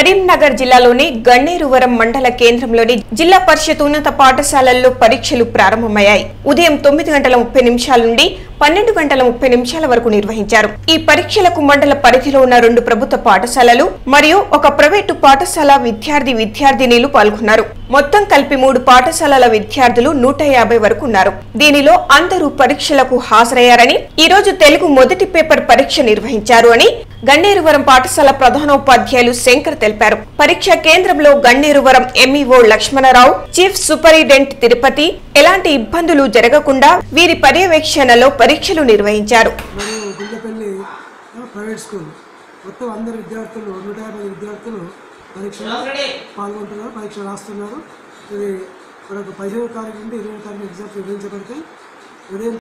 కరీంనగర్ జిల్లాలోని గన్నేరువరం మండల కేంద్రంలోని జిల్లా పరిషత్ ఉన్నత పాఠశాలల్లో పరీక్షలు ప్రారంభమయ్యాయి. ఉదయం తొమ్మిది గంటల ముప్పై నిమిషాల నుండి పన్నెండు గంటల ముప్పై నిమిషాల వరకు నిర్వహించారు. ఈ పరీక్షలకు మండల పరిధిలో ఉన్న రెండు ప్రభుత్వ పాఠశాలలు మరియు ఒక ప్రైవేటు పాఠశాల విద్యార్థి విద్యార్థినిలు పాల్గొన్నారు. మొత్తం కలిపి మూడు పాఠశాలల విద్యార్థులు నూట యాభై వరకు ఉన్నారు. దీనిలో అందరూ పరీక్షలకు హాజరయ్యారని ఈ రోజు తెలుగు మొదటి పేపర్ పరీక్ష నిర్వహించారు అని గన్నేరువరం పాఠశాల ప్రధానోపాధ్యాయులు శంకర్ తెలిపారు. పరీక్ష కేంద్రంలో Ganneruvaram MEO Lakshmanarao chief superintendent Tirupati ఎలాంటి ఇబ్బందులు జరగకుండా వీరి పర్యవేక్షణలో పరీక్షలు నిర్వహించారు. Private school. మొత్తం అందరు విద్యార్థులు నూట యాభై విద్యార్థులు పరీక్షలో పాల్గొంటున్నారు పరీక్ష రాస్తున్నారు. ఇది మనకు పదిహేను తారీఖు నుండి ఇరవై తారీఖు ఎగ్జామ్స్ నిర్వహించబడతాయి ఉదయం